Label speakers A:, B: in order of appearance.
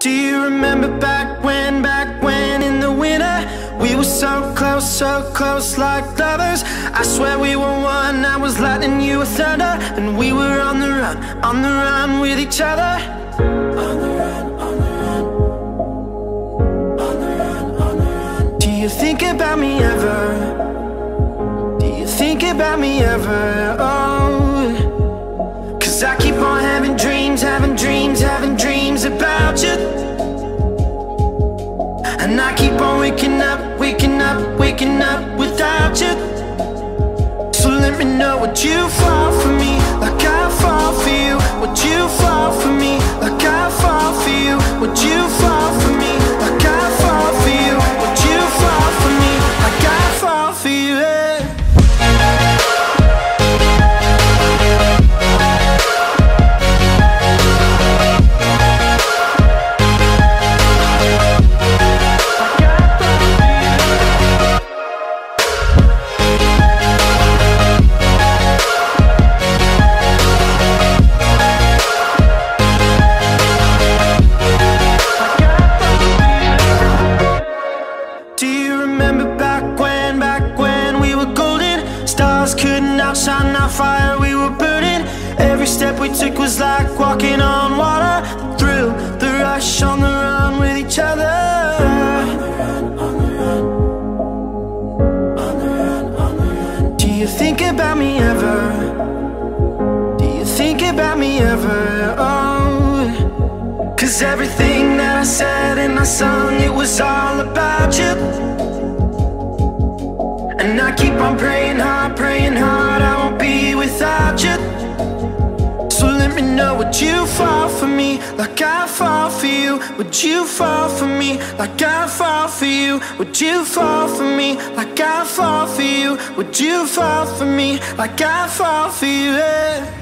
A: Do you remember back when, back when in the winter We were so close, so close like lovers I swear we were one, I was lightning, you were thunder And we were on the run, on the run with each other On the run, on the run On the run, on the run Do you think about me ever? Do you think about me ever? Oh Cause I keep on having dreams, having dreams, having keep on waking up, waking up, waking up without you. So let me know, what you fall for me Do you remember back when, back when we were golden? Stars couldn't outshine our fire, we were burning. Every step we took was like walking on water. The thrill, the rush on the run with each other. Do you think about me ever? Do you think about me ever? Oh, cause everything I said and I sung, it was all about you. And I keep on praying hard, praying hard, I won't be without you. So let me know, would you fall for me like I fall for you? Would you fall for me like I fall for you? Would you fall for me like I fall for you? Would you fall for me like I fall for you? Yeah.